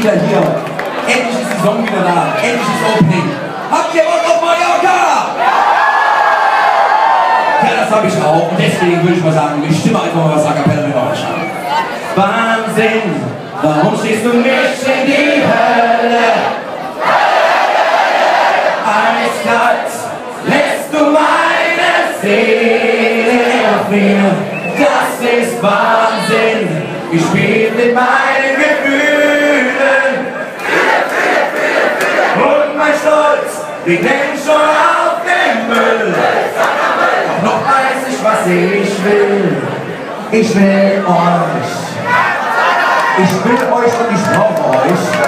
wieder hier. Endlich ist die Saison wieder da. Endlich ist Opening. Habt ihr Bock auf Mallorca? Ja, das habe ich auch. Und deswegen würde ich mal sagen, ich stimme einfach mal was A Cappella mit euch an. Wahnsinn, warum stehst du nicht in die Hölle? Eiskalt lässt du meine Seele erfrieren. Das ist Wahnsinn. Ich spiel mit meinen Redemption auf den Müll. Noch weiß ich, was ich will. Ich will euch. Ich will euch und ich brauche euch.